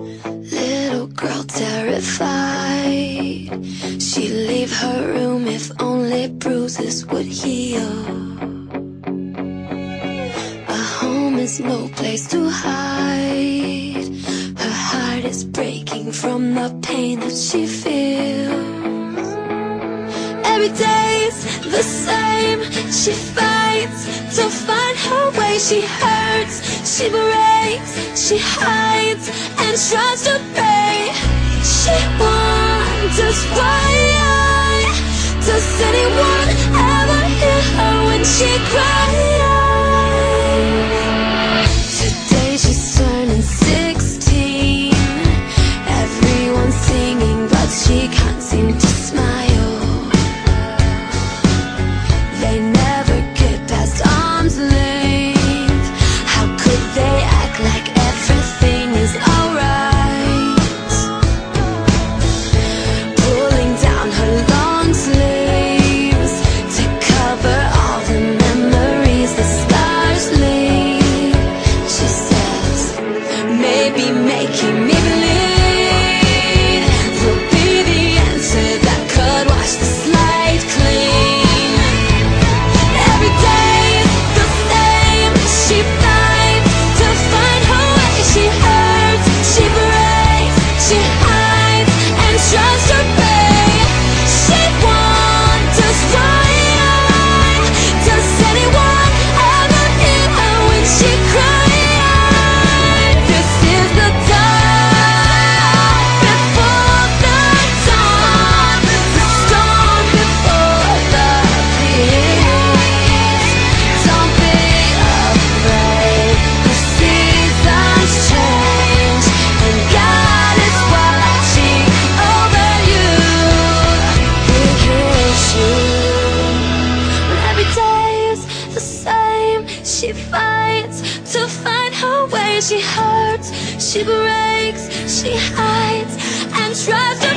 Little girl terrified. She'd leave her room if only bruises would heal. A home is no place to hide. Her heart is breaking from the pain that she feels Every day's the same. She fights to find her way. She hurts, she breaks, she hides And tries to pray She wonders why Does anyone ever hear her when she cries? She fights to find her way. She hurts, she breaks, she hides And tries to